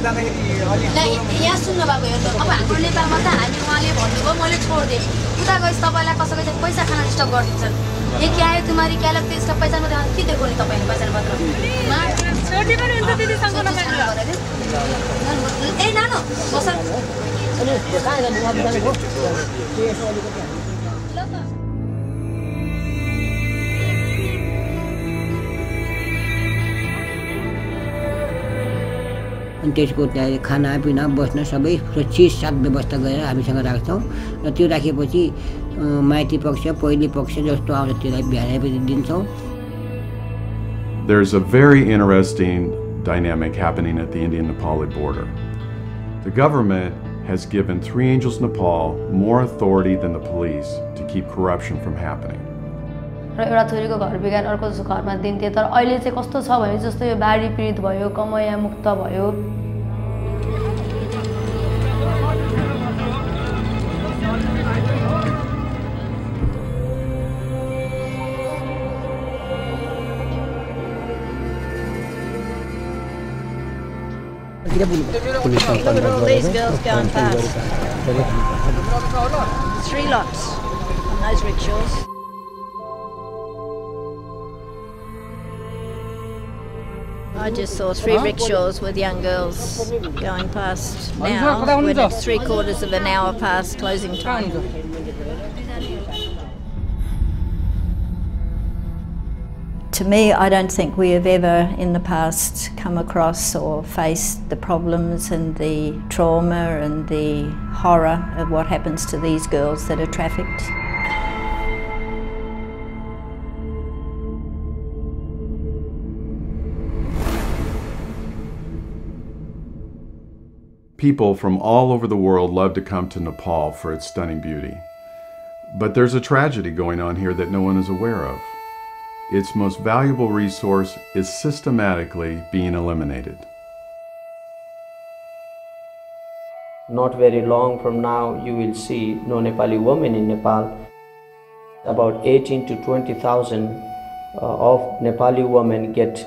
ल यहाँ सुन्नु भएको हेर्नु अब हाम्रो नेपालमा त हामी उहाँले भन्नुभयो मैले छोडिदिएँ उता गएपछि तपाईँलाई कसैको चाहिँ पैसा खान डिस्टर्ब गरिदिन्छन्। ए क्या आयो तुम्हारी? क्या लाग्थ्यो यसका पहिचान पत्र के दिएको नि तपाईँले पहिचान पत्र छोटी पनि हुन्छ दिदीसँग नमाग्नु ए नानो बस अनि त्यसको त्यहाँ खानापिना बस्न सबै चिज साथ व्यवस्था गरेर हामीसँग राख्छौँ र त्यो राखेपछि अँ, माइती पक्ष पहिलो पक्ष जस्तो आउँछ त्यसलाई भ्याएपछि दिन्छौँ There's a very interesting dynamic happening at the Indian Nepali border. The government has given Three Angels Nepal more authority than the police to keep corruption from happening. र एउटा छोरीको घर बिगार अर्को घरमा दिन्थे तर अहिले चाहिँ कस्तो छ भने जस्तो यो बाढी पीडित भयो कमया मुक्त भयो. Three lots rickshaws. I just saw three rickshaws with young girls going past now when it's three quarters of an hour past closing time. To me, I don't think we have ever in the past come across or faced the problems and the trauma and the horror of what happens to these girls that are trafficked. People from all over the world love to come to Nepal for its stunning beauty. But there's a tragedy going on here that no one is aware of. Its most valuable resource is systematically being eliminated. Not very long from now, you will see no Nepali women in Nepal. About 18 to 20,000 uh, of Nepali women get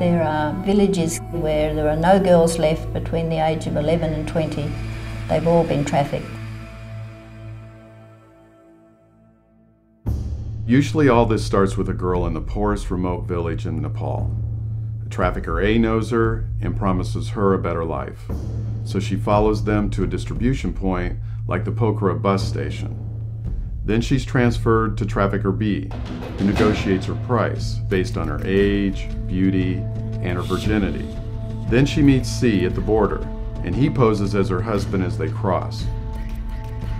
there are villages where there are no girls left between the age of 11 and 20. They've all been trafficked. Usually, all this starts with a girl in the poorest remote village in Nepal. The Trafficker A knows her and promises her a better life. So she follows them to a distribution point like the Pokhara bus station. Then she's transferred to Trafficker B, who negotiates her price based on her age, beauty, and her virginity. Then she meets C at the border, and he poses as her husband as they cross.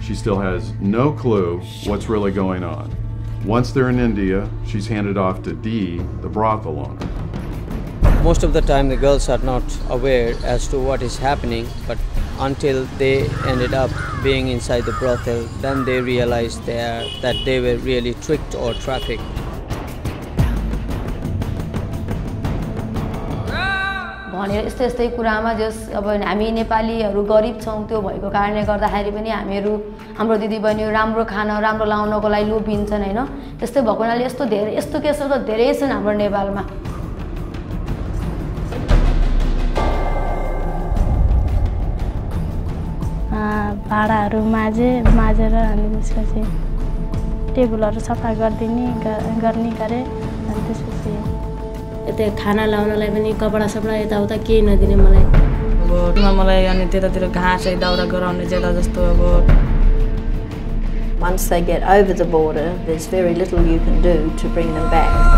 She still has no clue what's really going on. Once they're in India, she's handed off to D, the brothel owner. Most of the time, the girls are not aware as to what is happening, but until they ended up being inside the brothel, then they realized they are, that they were really tricked or trafficked. भनेर यस्तै यस्तै कुरामा जस अब हामी नेपालीहरू गरिब छौँ त्यो भएको कारणले गर्दाखेरि पनि हामीहरू हाम्रो दिदीबहिनीहरू राम्रो खान राम्रो लाउनको लागि लोभिन्छन् होइन त्यस्तै भएको हुनाले यस्तो धेरै यस्तो केसहरू त धेरै छन् हाम्रो नेपालमा भाँडाहरू माझे माझेर अनि त्यसपछि टेबलहरू सफा गरिदिने गर्ने गरेँ अनि त्यसपछि यता खाना लाउनलाई पनि कपडा सपडा यताउता केही नदिने मलाई अब मलाई अनि त्यतातिर घाँस है दाउरा गराउने जेला जस्तो अब Once they get over the border, there's very little you can do to bring them back.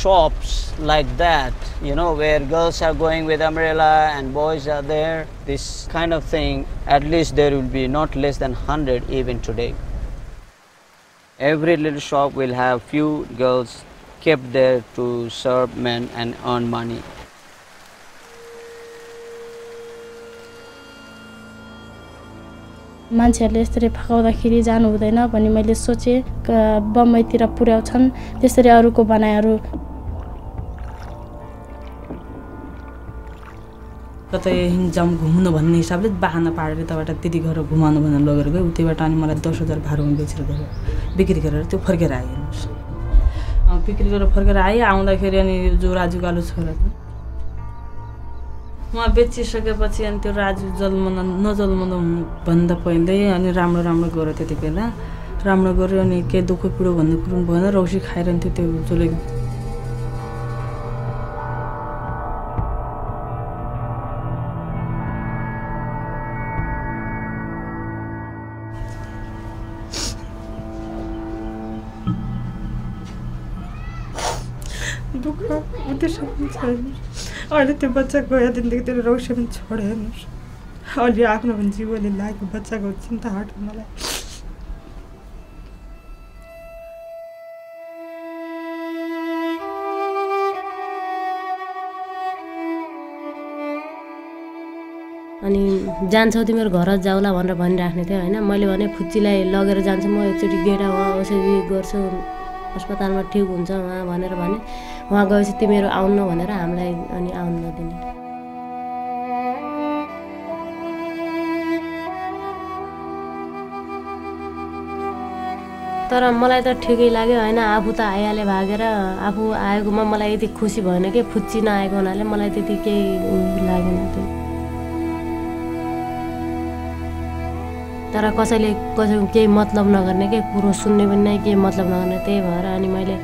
shops like that, you know, where girls are going with umbrella and boys are there. This kind of thing, at least there will be not less than 100 even today. Every little shop will have few girls kept there to serve men and earn money. मान्छेहरूले यसरी फकाउँदाखेरि जानु हुँदैन भन्ने मैले सोचेँ बम्बईतिर पुर्याउँछन् त्यसरी अरूको बनाइहरू कतै जाउँ घुम्नु भन्ने हिसाबले बाहना पारेर यताबाट त्यति गरेर घुमाउनु भनेर लगेर गयो। त्यहीबाट अनि मलाई दस हजार भाडामा बेचेर गयो। बिक्री गरेर त्यो फर्केर आयो बिक्री गरेर फर्केर आएँ। आउँदाखेरि अनि जो राजु कालु छोरा उहाँ बेचिसकेपछि अनि त्यो राजु जन्मन नजन्मनु भन्दा पहिले अनि राम्रो राम्रो गऱ्यो त्यति बेला। राम्रो गऱ्यो अनि केही दुःख पिडो भन्ने कुरो भएन। रौसी खाइरहन्थ्यो त्यो जसले पनि छैन अहिले त्यो बच्चा गयो दिनदेखि त्यो रौसे पनि छोड्यो हेर्नुहोस् अहिले आफ्नो पनि जीवनले लागेको बच्चाको चिन्ता हट्यो मलाई अनि जान्छौ तिमीहरू घर जाउला भनेर भनिराख्ने थियो होइन मैले भने फुच्चीलाई लगेर जान्छु म एकचोटि गेडा उहाँ कसरी गर्छु अस्पतालमा ठिक हुन्छ उहाँ भनेर भने उहाँ गएपछि तिमीहरू आउनु भनेर हामीलाई अनि आउनु नदिने। तर मलाई त ठिकै लाग्यो होइन आफू त आइहाले भागेर आफू आएकोमा मलाई यति खुसी भएन कि फुच्ची नआएको हुनाले मलाई त्यति केही लागेन त्यो। तर कसैले कसैको केही मतलब नगर्ने के कुरो सुन्ने पनि नै केही मतलब नगर्ने त्यही भएर अनि मैले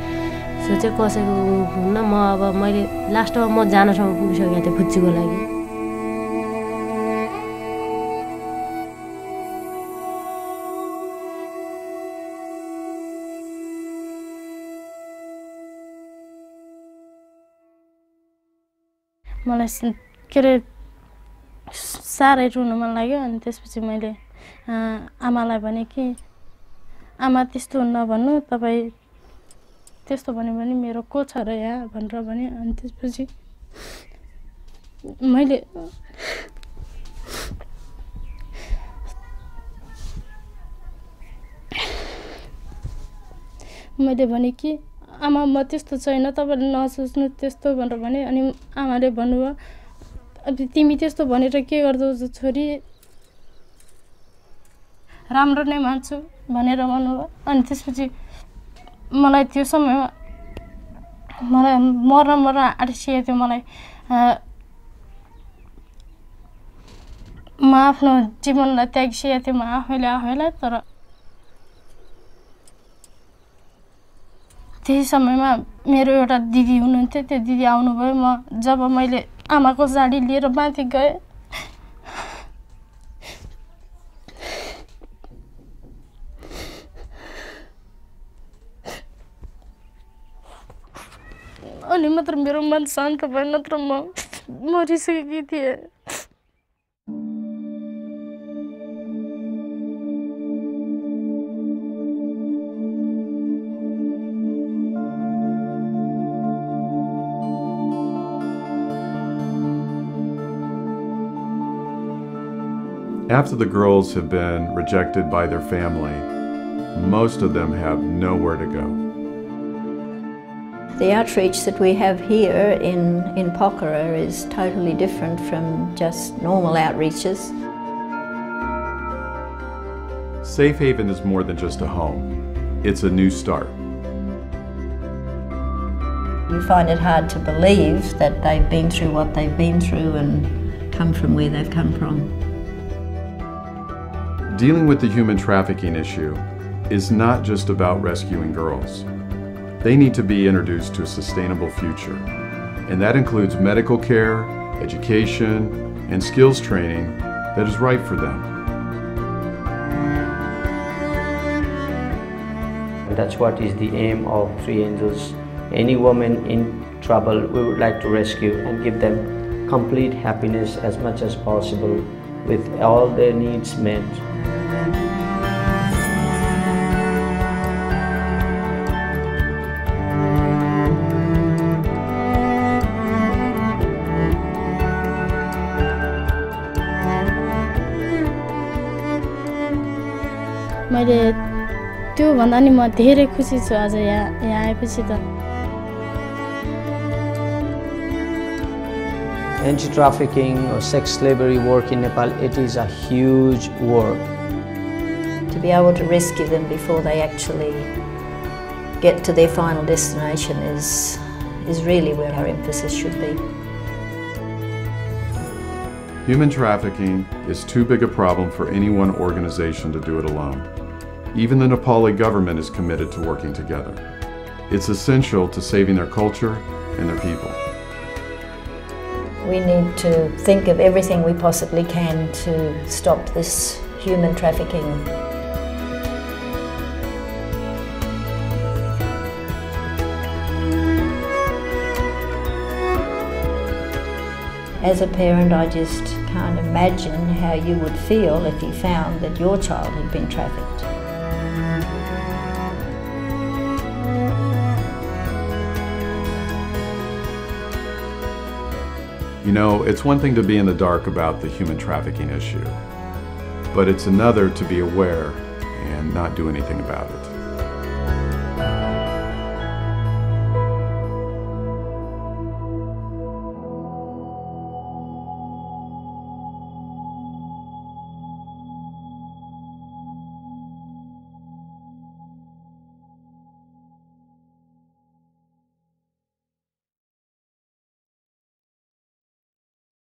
सोचेँ कसैको हुन्न म अब मैले लास्टमा म जानसम्म पुगिसकेको थिएँ फुच्चीको लागि। मलाई के अरे साह्रै रुनु मन लाग्यो अनि त्यसपछि मैले आमालाई भने कि आमा त्यस्तो नभन्नु तपाईँ त्यस्तो भन्यो भने मेरो को छ र यहाँ भनेर भने अनि त्यसपछि मैले मैले भने कि आमा म त्यस्तो छैन तपाईँले नसोच्नु त्यस्तो भनेर भने अनि आमाले भन्नुभयो अब तिमी त्यस्तो भनेर के गर्दौ छोरी? राम्रो नै मान्छु भनेर भन्नुभयो अनि त्यसपछि मलाई त्यो समयमा मलाई मर्न मर्न आँटिसकेको थियो मलाई म आफ्नो जीवनलाई त्यागिसकेको थिएँ म आफैले आफैलाई तर त्यही समयमा मेरो एउटा दिदी हुनुहुन्थ्यो त्यो दिदी आउनुभयो म जब मैले आमाको साडी लिएर माथि गएँ After the girls have been rejected by their family, most of them have nowhere to go. The outreach that we have here in, in Pokhara is totally different from just normal outreaches. Safe Haven is more than just a home, it's a new start. You find it hard to believe that they've been through what they've been through and come from where they've come from. Dealing with the human trafficking issue is not just about rescuing girls. They need to be introduced to a sustainable future, and that includes medical care, education, and skills training that is right for them. That's what is the aim of Three Angels. Any woman in trouble, we would like to rescue and give them complete happiness as much as possible with all their needs met. मैले त्योभन्दा नि म धेरै खुसी छु आज यहाँ यहाँ आएपछि त Anti-trafficking or sex slavery work in Nepal, it is a huge work. To be able to rescue them before they actually get to their final destination is, is really where our emphasis should be. Human trafficking is too big a problem for any one organization to do it alone. Even the Nepali government is committed to working together. It's essential to saving their culture and their people. We need to think of everything we possibly can to stop this human trafficking. As a parent, I just can't imagine how you would feel if you found that your child had been trafficked. You know, it's one thing to be in the dark about the human trafficking issue, but it's another to be aware and not do anything about it.